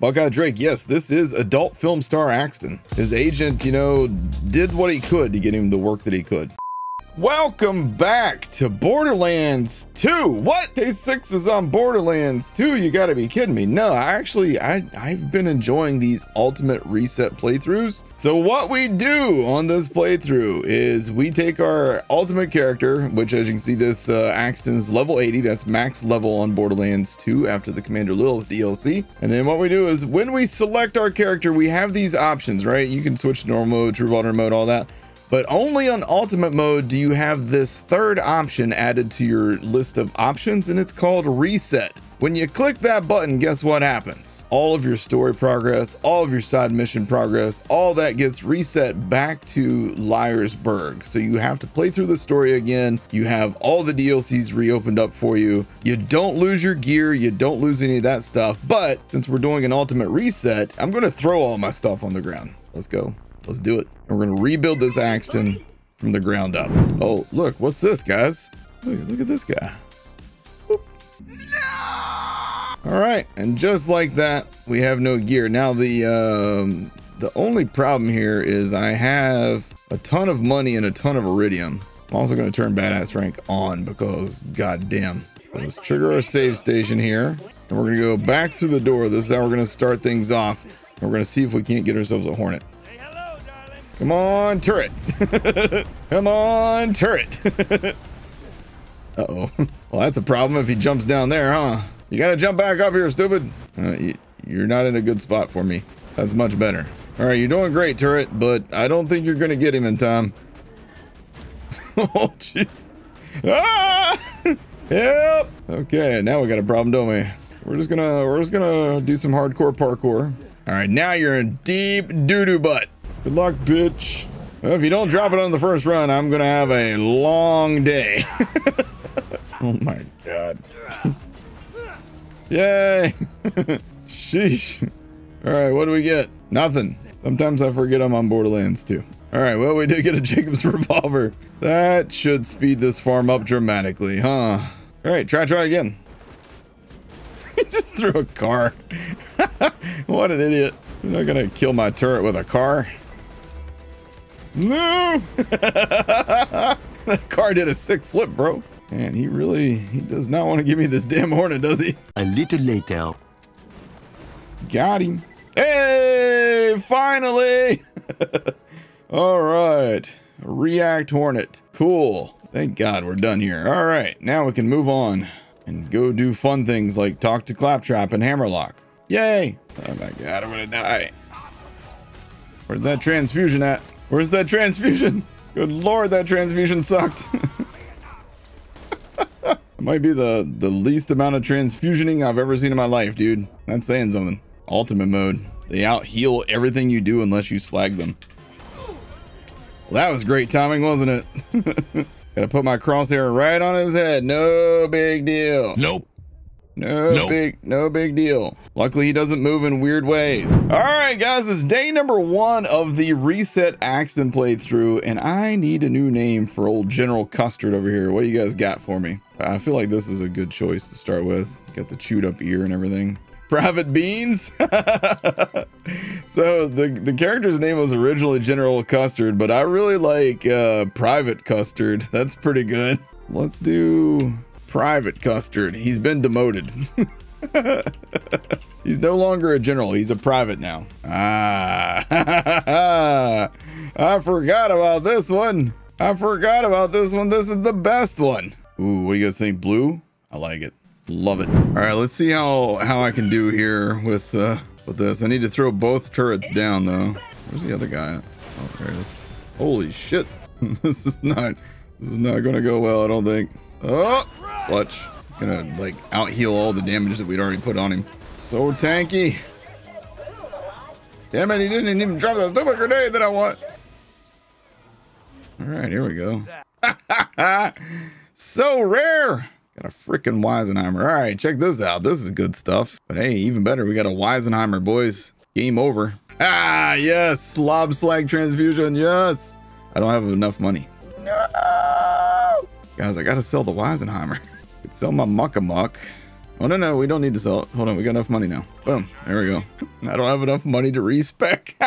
Buckeye Drake, yes, this is adult film star Axton. His agent, you know, did what he could to get him the work that he could. Welcome back to Borderlands 2. What? K6 is on Borderlands 2. You gotta be kidding me. No, I actually, I, I've been enjoying these ultimate reset playthroughs. So what we do on this playthrough is we take our ultimate character, which as you can see, this uh, Axton's level 80. That's max level on Borderlands 2 after the Commander Lilith DLC. And then what we do is when we select our character, we have these options, right? You can switch to normal mode, True Vault Hunter Mode, all that. But only on ultimate mode do you have this third option added to your list of options and it's called reset. When you click that button, guess what happens? All of your story progress, all of your side mission progress, all that gets reset back to Liar's Berg. So you have to play through the story again. You have all the DLCs reopened up for you. You don't lose your gear. You don't lose any of that stuff. But since we're doing an ultimate reset, I'm going to throw all my stuff on the ground. Let's go. Let's do it. And we're going to rebuild this Axton from the ground up. Oh, look, what's this, guys? Look, look at this guy. No! All right, and just like that, we have no gear. Now, the um, the only problem here is I have a ton of money and a ton of iridium. I'm also going to turn badass rank on because goddamn. So let's trigger our save station here. And we're going to go back through the door. This is how we're going to start things off. And we're going to see if we can't get ourselves a Hornet. Come on, turret. Come on, turret. Uh-oh. Well, that's a problem if he jumps down there, huh? You gotta jump back up here, stupid. Uh, you're not in a good spot for me. That's much better. All right, you're doing great, turret, but I don't think you're gonna get him in time. oh, jeez. Ah! Yep. Okay, now we got a problem, don't we? We're just gonna we're just gonna do some hardcore parkour. All right, now you're in deep doo-doo butt. Good luck, bitch. Well, if you don't drop it on the first run, I'm gonna have a long day. oh my god. Yay! Sheesh. Alright, what do we get? Nothing. Sometimes I forget I'm on Borderlands too. Alright, well, we did get a Jakobs revolver. That should speed this farm up dramatically, huh? Alright, try, try again. he just threw a car. what an idiot. You're not gonna kill my turret with a car. No! that car did a sick flip, bro. And he really, he does not want to give me this damn Hornet, does he? A little later. Got him. Hey, finally! All right. React Hornet. Cool. Thank God we're done here. All right, now we can move on and go do fun things like talk to Claptrap and Hammerlock. Yay! Oh my God, I'm gonna die. Where's that transfusion at? Where's that transfusion? Good lord, that transfusion sucked. might be the, the least amount of transfusioning I've ever seen in my life, dude. That's saying something. Ultimate mode. They out heal everything you do unless you slag them. Well, that was great timing, wasn't it? Gotta put my crosshair right on his head. No big deal. Nope. No nope. big, no big deal. Luckily, he doesn't move in weird ways. All right, guys, it's day number one of the Reset Axton playthrough, and I need a new name for old General Custard over here. What do you guys got for me? I feel like this is a good choice to start with. Got the chewed up ear and everything. Private Beans? so the, the character's name was originally General Custard, but I really like uh, Private Custard. That's pretty good. Let's do Private Custard. He's been demoted. he's no longer a general. He's a private now. Ah, I forgot about this one. I forgot about this one. This is the best one. Ooh, what do you guys think? Blue? I like it. Love it. All right, let's see how how I can do here with uh with this. I need to throw both turrets down though. Where's the other guy? Oh, there. Holy shit. this is not this is not gonna go well, I don't think. Oh, clutch. He's gonna like out heal all the damage that we'd already put on him. So tanky. Damn it, he didn't even drop the stupid grenade that I want. All right, here we go. so rare. Got a freaking Weisenheimer. All right, check this out. This is good stuff. But hey, even better, we got a Weisenheimer, boys. Game over. Ah, yes. Slob slag transfusion. Yes. I don't have enough money. No. Guys, I got to sell the Weisenheimer. Could sell my muck a muck. Oh, no, no. We don't need to sell it. Hold on. We got enough money now. Boom. There we go. I don't have enough money to respec.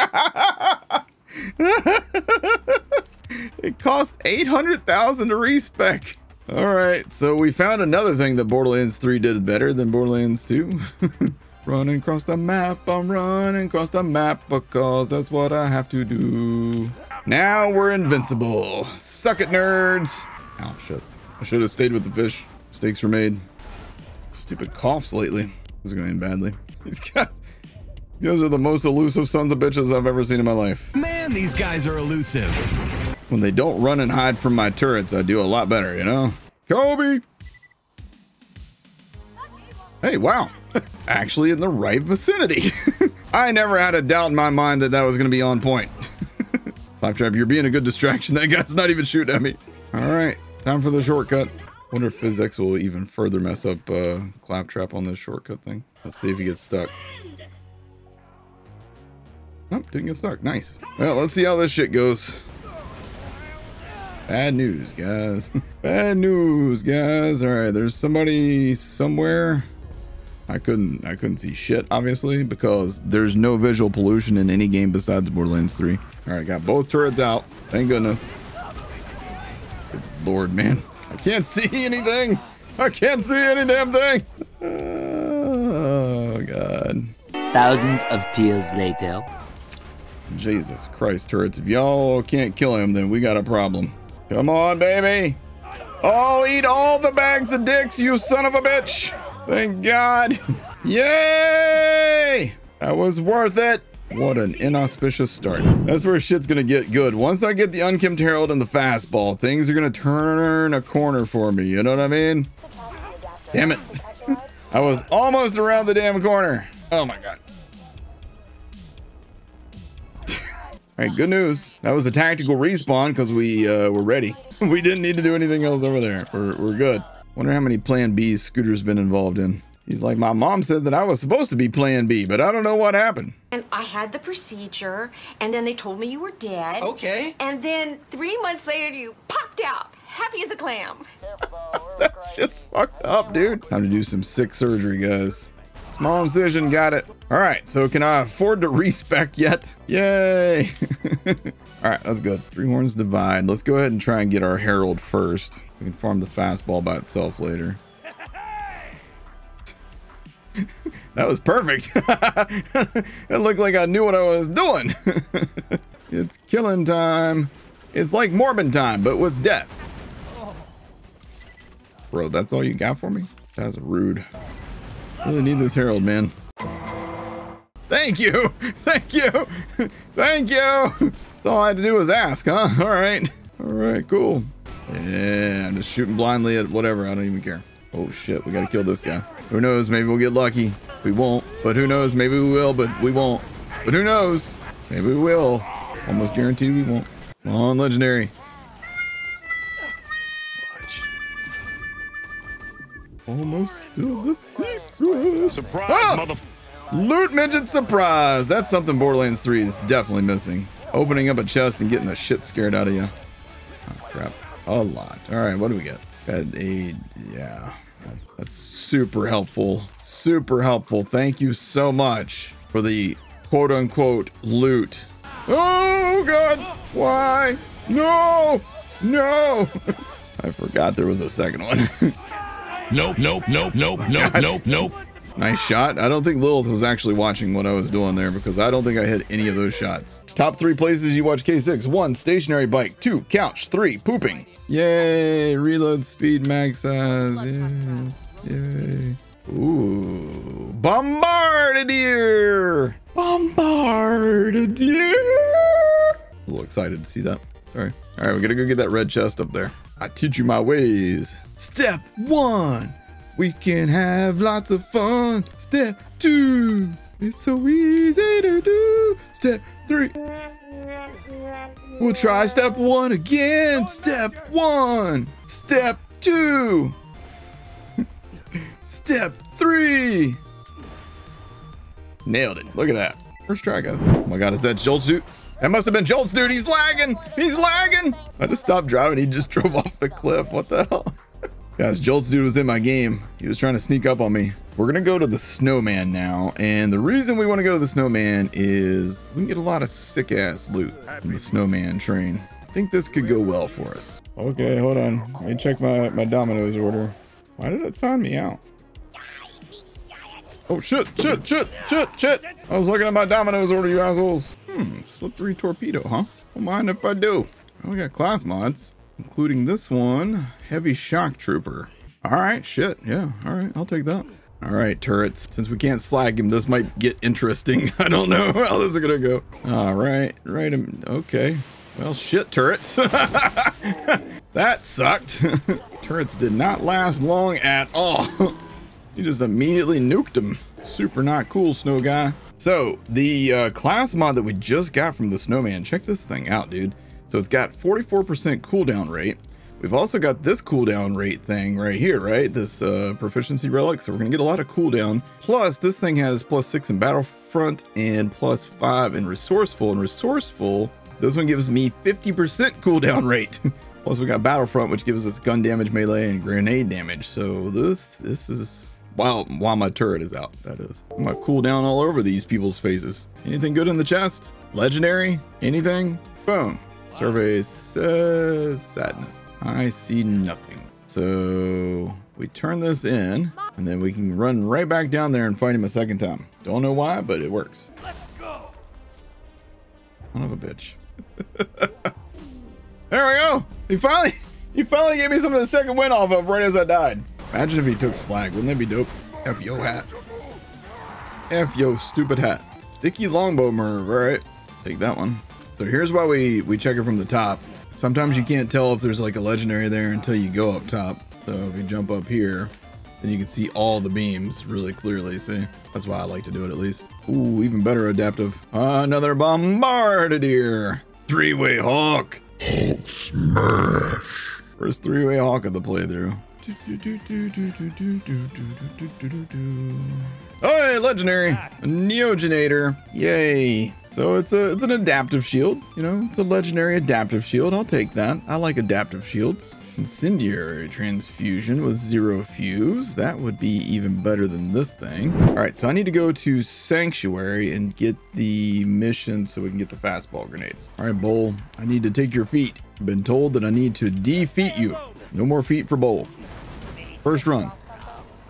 it cost 800,000 to respec. All right, so we found another thing that Borderlands 3 did better than Borderlands 2. running across the map, I'm running across the map because that's what I have to do. Now we're invincible. Suck it, nerds. Oh, shit. I should have stayed with the fish. Mistakes were made. Stupid coughs lately. This is going badly. These guys, these are the most elusive sons of bitches I've ever seen in my life. Man, these guys are elusive. When they don't run and hide from my turrets, I do a lot better, you know? Kobe! Hey, wow. Actually in the right vicinity. I never had a doubt in my mind that that was going to be on point. Claptrap, you're being a good distraction. That guy's not even shooting at me. All right, time for the shortcut. Wonder if physics will even further mess up uh, Claptrap on this shortcut thing. Let's see if he gets stuck. Nope, didn't get stuck. Nice. Well, let's see how this shit goes. Bad news, guys. Bad news, guys. All right, there's somebody somewhere. I couldn't I couldn't see shit, obviously, because there's no visual pollution in any game besides Borderlands 3. All right, got both turrets out. Thank goodness. Good Lord, man. Can't see anything. I can't see any damn thing. Oh, God. Thousands of tears later. Jesus Christ, turrets. If y'all can't kill him, then we got a problem. Come on, baby. Oh, eat all the bags of dicks, you son of a bitch. Thank God. Yay! That was worth it. What an inauspicious start. That's where shit's gonna get good. Once I get the Unkempt Harold and the fastball, things are gonna turn a corner for me. You know what I mean? Damn it. I was almost around the damn corner. Oh my God. All right, good news. That was a tactical respawn because we uh, were ready. we didn't need to do anything else over there. We're, we're good. Wonder how many Plan B's Scooter's been involved in. He's like, my mom said that I was supposed to be Plan B, but I don't know what happened. And I had the procedure, and then they told me you were dead. Okay. And then three months later, you popped out, happy as a clam. That's just fucked up, dude. Time to do some sick surgery, guys. Small incision, got it. All right, so can I afford to respec yet? Yay. All right, that's good. Three horns divide. Let's go ahead and try and get our Harold first. We can farm the fastball by itself later. That was perfect. it looked like I knew what I was doing. it's killing time. It's like Morbin time, but with death. Bro, that's all you got for me? That's rude. Really need this Harold, man. Thank you. Thank you. Thank you. All I had to do was ask, huh? All right. All right, cool. Yeah, I'm just shooting blindly at whatever. I don't even care. Oh shit, we gotta kill this guy. Who knows? Maybe we'll get lucky. We won't. But who knows? Maybe we will, but we won't. But who knows? Maybe we will. Almost guaranteed we won't. Come on, legendary. Fudge. Almost spilled the secret. Surprise, Ah! mother. Loot midget surprise. That's something Borderlands 3 is definitely missing. Opening up a chest and getting the shit scared out of you. Oh, crap. A lot. All right, what do we get? Got a, yeah. That's, that's super helpful. Super helpful. Thank you so much for the quote unquote loot. Oh, God. Why? No. No. I forgot there was a second one. Nope, nope, nope, nope, nope, nope, nope. Nice shot. I don't think Lilith was actually watching what I was doing there because I don't think I hit any of those shots. Top three places you watch K6. One, stationary bike. Two, couch. Three, pooping. Yay. Reload speed, max size. Yes. Yay. Ooh. Bombardier. Bombardier. A little excited to see that. Sorry. All right, we gotta go get that red chest up there. I teach you my ways. Step one. We can have lots of fun. Step two. It's so easy to do. Step three. We'll try step one again. Step one. Step two. step three. Nailed it. Look at that. First try, guys. Oh my god, is that Joltzdude? That must have been Joltzdude. He's lagging. He's lagging. I just stopped driving. He just drove off the cliff. What the hell? Guys, Joltzdude was in my game. He was trying to sneak up on me. We're gonna go to the snowman now, and the reason we want to go to the snowman is we can get a lot of sick ass loot from the snowman train. I think this could go well for us. Okay, hold on. Let me check my, my Domino's order. Why did it sign me out? Oh shit, shit, shit, shit, shit. I was looking at my Domino's order, you assholes. Hmm, slippery torpedo, huh? Don't mind if I do. Oh, we got class mods, including this one, Heavy Shock Trooper. All right, shit, yeah, all right, I'll take that. All right, turrets. Since we can't slag him, this might get interesting. I don't know how this is gonna go. All right, right. um, Okay. Well, shit, turrets. that sucked. turrets did not last long at all. you just immediately nuked them. Super not cool, snow guy. So the uh, class mod that we just got from the snowman, check this thing out, dude. So it's got 44% cooldown rate. We've also got this cooldown rate thing right here, right? This uh, proficiency relic. So we're gonna get a lot of cooldown. Plus, this thing has plus six in Battlefront and plus five in Resourceful. And Resourceful, this one gives me 50% cooldown rate. Plus, we got Battlefront, which gives us gun damage, melee, and grenade damage. So this this is while while my turret is out. That is. I'm gonna cool down all over these people's faces. Anything good in the chest? Legendary? Anything? Boom. Survey says sadness. I see nothing. So we turn this in, and then we can run right back down there and fight him a second time. Don't know why, but it works. Let's go. Son of a bitch. there we go. He finally, he finally gave me some of the second win off of right as I died. Imagine if he took slag. Wouldn't that be dope? F yo hat. F yo stupid hat. Sticky longbow MIRV. All right, take that one. So here's why we we check it from the top. Sometimes you can't tell if there's like a legendary there until you go up top. So if you jump up here, then you can see all the beams really clearly. See, that's why I like to do it at least. Ooh, even better adaptive. another bombardier. Three-way hawk. Hulk smash. First three-way hawk of the playthrough. Oh, hey, legendary neogenator! Yay! So it's a it's an adaptive shield. You know, it's a legendary adaptive shield. I'll take that. I like adaptive shields. Incendiary transfusion with zero fuse. That would be even better than this thing. All right, so I need to go to Sanctuary and get the mission so we can get the fastball grenade. All right, Boll, I need to take your feet. I've been told that I need to defeat you. No more feet for Boll. First run.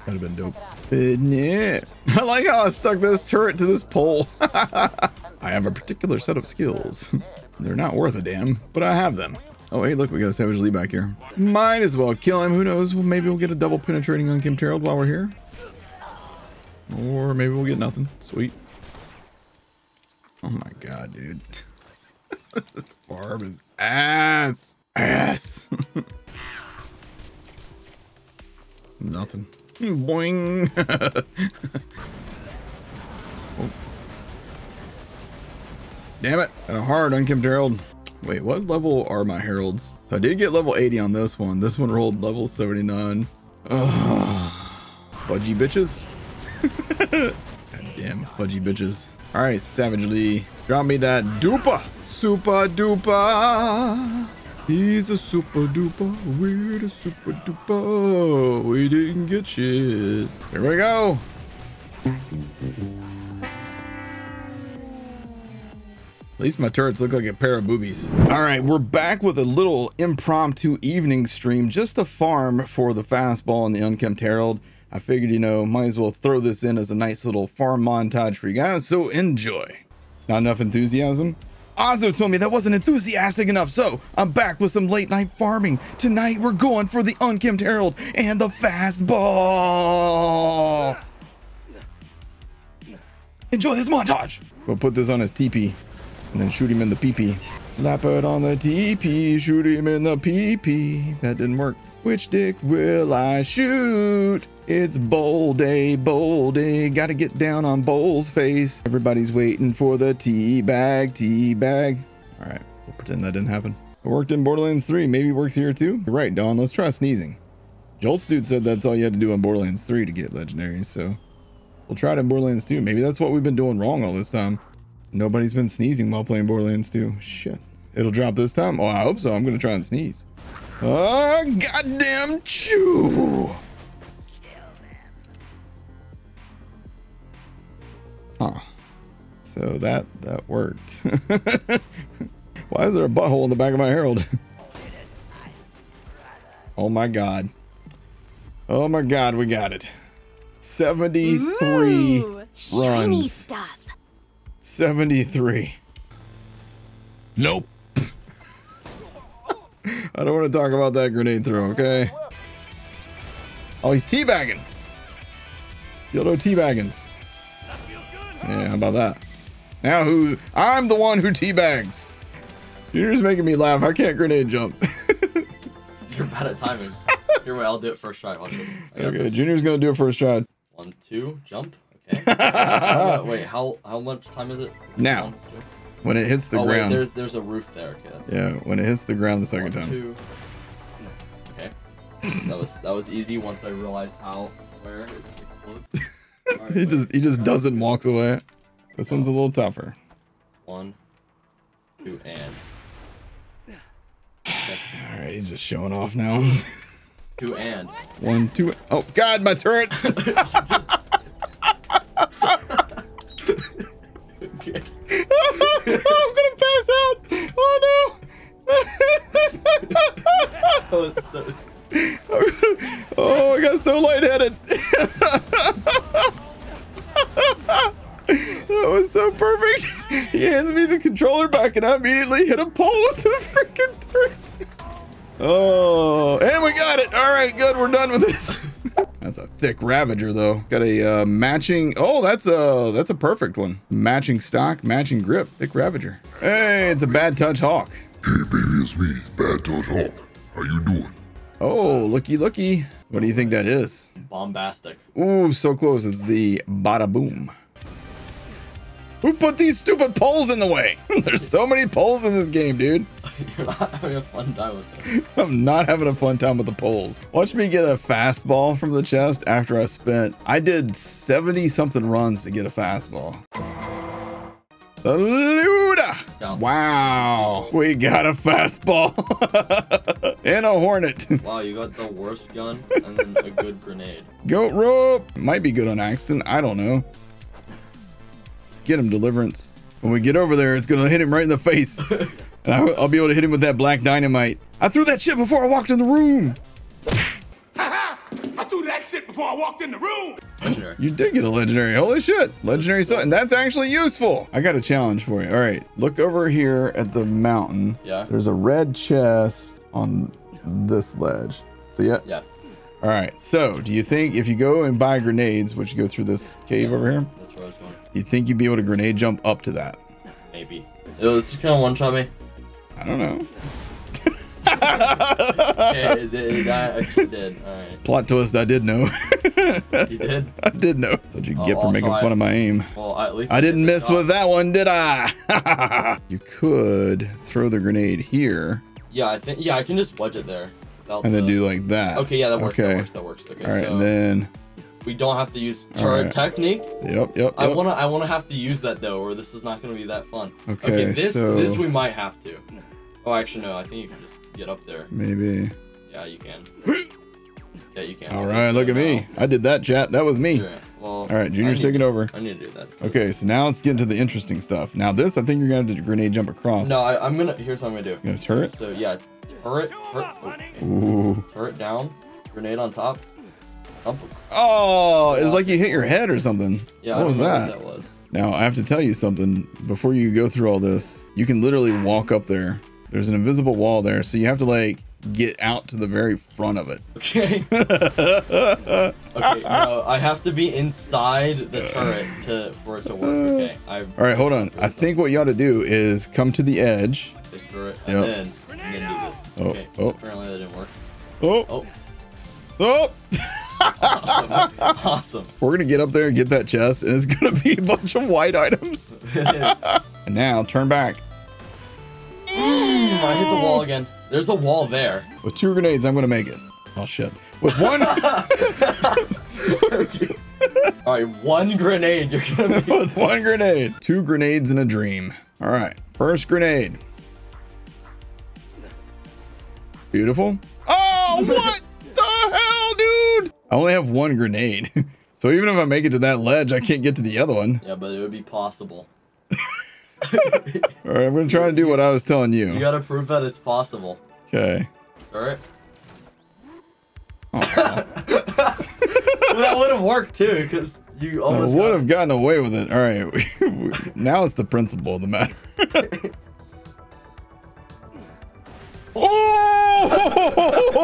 That'd have been dope. Yeah. I like how I stuck this turret to this pole. I have a particular set of skills. They're not worth a damn, but I have them. Oh, hey, look, we got a Savage Lee back here. Might as well kill him. Who knows? Well, maybe we'll get a double penetrating Unkempt Harold while we're here. Or maybe we'll get nothing. Sweet. Oh my god, dude. this farm is ass. Ass. Nothing. Boing. oh. Damn it. Got a hard Unkempt Harold. Wait, what level are my Harolds? So I did get level 80 on this one. This one rolled level 79. Ugh. Fudgy bitches. God damn fudgy bitches. All right, Savage Lee. Drop me that duper. Super duper. He's a super duper, we're the super duper. We didn't get shit. Here we go. At least my turrets look like a pair of boobies. All right, we're back with a little impromptu evening stream just a farm for the fastball and the Unkempt Harold. I figured, you know, might as well throw this in as a nice little farm montage for you guys, so enjoy. Not enough enthusiasm? Ozzo told me that wasn't enthusiastic enough, so I'm back with some late night farming. Tonight we're going for the Unkempt Harold and the fastball. Enjoy this montage. We'll put this on his teepee and then shoot him in the pee-pee. Slap it on the teepee, shoot him in the pee-pee. That didn't work. Which dick will I shoot? It's bowl day, bowl day. Gotta get down on Boll's face. Everybody's waiting for the tea bag, tea bag. All right, we'll pretend that didn't happen. It worked in Borderlands 3. Maybe works here too. You're right, Dawn. Let's try sneezing. Joltzdude said that's all you had to do on Borderlands 3 to get legendaries, so we'll try it in Borderlands 2. Maybe that's what we've been doing wrong all this time. Nobody's been sneezing while playing Borderlands 2. Shit. It'll drop this time. Oh, I hope so. I'm gonna try and sneeze. Oh, goddamn chew! Huh. So that that worked. Why is there a butthole in the back of my Harold? oh my god. Oh my god, we got it. 73 Ooh, runs. stuff. 73. Nope. I don't want to talk about that grenade throw, okay? Oh, he's teabagging. Dildo teabaggins. Yeah, how about that? Now who? I'm the one who teabags. Junior's making me laugh. I can't grenade jump. You're bad at timing. Here, wait, I'll do it first try. Watch this. Okay, this. Junior's gonna do it first try. One, two, jump. Okay. Wait, how how much time is it? Is Now. When it hits the oh wait, ground. there's there's a roof there. Okay. Yeah, when it hits the ground the second one, time. two. Okay. that was that was easy once I realized how where it explodes. Alright, He wait. just he just doesn't walks away. This one's a oh. little tougher. One, two, and All right, he's just showing off now. two and. One, two. Oh God, my turret! Okay. That was so perfect. He hands me the controller back, and I immediately hit a pole with the freaking turret. Oh, and we got it. All right, good. We're done with this. That's a thick Ravager, though. Got a uh, matching. Oh, that's a that's a perfect one. Matching stock, matching grip. Thick Ravager. Hey, it's a bad touch Hawk. Hey baby, it's me, Bad Touch Hawk. How you doing? Oh, looky, looky. What do you think that is? Bombastic. Ooh, so close. It's the Bada Boom. Who put these stupid poles in the way? There's so many poles in this game, dude. You're not having a fun time with it. I'm not having a fun time with the poles. Watch me get a fastball from the chest after I spent, I did 70 something runs to get a fastball. Saluda! Down. Wow, we got a fastball and a hornet. Wow, you got the worst gun and then a good grenade. Goat rope might be good on Axton. I don't know. Get him, Deliverance. When we get over there, it's gonna hit him right in the face, and I'll, I'll be able to hit him with that black dynamite. I threw that shit before I walked in the room. I threw that shit before I walked in the room. Legendary. You did get a legendary. Holy shit. Legendary so- something. That's actually useful. I got a challenge for you. All right. Look over here at the mountain. Yeah. There's a red chest on this ledge. See it? Yeah, All right. So, do you think if you go and buy grenades, which you go through this cave over here, that's where I was going. you think you'd be able to grenade jump up to that? Maybe. It was just kind of one shot me. I don't know. Okay, it, it, I actually did. Alright. Plot twist, I did know. You did? I did know. That's what you Oh, get for also making I- fun of my aim. Well, at least I didn't did miss with that one, did I? you could throw the grenade here Yeah, I think. Yeah, I can just wedge it there. without and then the- do like that. Okay, yeah, that works. Okay. That works. That works. Okay, All right, so and then we don't have to use turret right. technique. yep, yep. I yep. wanna, I wanna have to use that though, or this is not gonna be that fun. Okay, this, so- this we might have to. Oh, actually, no. I think you can just get up there. maybe. Yeah, you can. Yeah, you can. All Okay, right, so look at me. now- I did that, chat. That was me. Yeah, well, All right, Junior's I need- taking over. I need to do that. 'cause- Okay, so now let's get into the interesting stuff. Now this, I think you're gonna have to grenade jump across. No, I, I'm gonna. Here's what I'm gonna do. You got a turret? So yeah, turret, turret, oh, okay. Ooh. turret down, grenade on top. Jump. Oh, it's like you hit your head or something. Yeah, what I was know that? What that was. Now, I have to tell you something. Before you go through all this, you can literally walk up there. There's an invisible wall there, so you have to like get out to the very front of it. Okay. okay. No, I have to be inside the turret to for it to work. Okay. I. All right, hold on. I think what you ought to do is come to the edge. This turret and Yep. then and then do this. Oh, Okay. oh. Apparently that didn't work. Oh, Oh, oh. awesome. awesome. We're gonna get up there and get that chest, and it's gonna be a bunch of white items. It is. And now turn back. Mm, I hit the wall again. There's a wall there. With two grenades, I'm gonna make it. Oh shit. With one, All right, one grenade. You're gonna be. with one grenade, two grenades in a dream. All right, first grenade. Beautiful. Oh, what the hell, dude? I only have one grenade. So even if I make it to that ledge, I can't get to the other one. Yeah, but it would be possible. All right, I'm gonna try to do what I was telling You you. gotta prove that it's possible. Okay. Alright? Oh, well, that would have worked too, because you almost would have gotten away with it. All right. now it's the principle of the matter.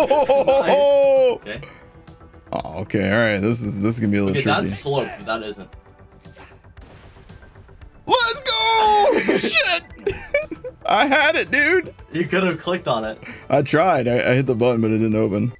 oh! Okay. Oh, okay. All right. This is this is gonna be a little Okay, tricky. that's slope. That isn't. Shit! I had it, dude. You could have clicked on it. I tried. I, I hit the button, but it didn't open.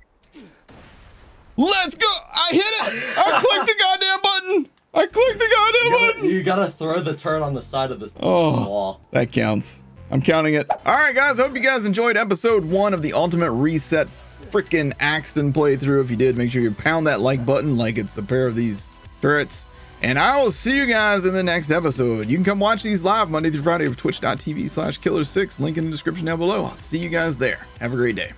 Let's go! I hit it! I clicked the goddamn button! I clicked the goddamn You gotta, button! you gotta throw the turret on the side of the Oh. wall. That counts. I'm counting it. All right, guys. Hope you guys enjoyed episode one of the Ultimate Reset freaking Axton playthrough. If you did, make sure you pound that like button like it's a pair of these turrets. And I will see you guys in the next episode. You can come watch these live Monday through Friday of twitch.tv slash killer6. Link in the description down below. I'll see you guys there. Have a great day.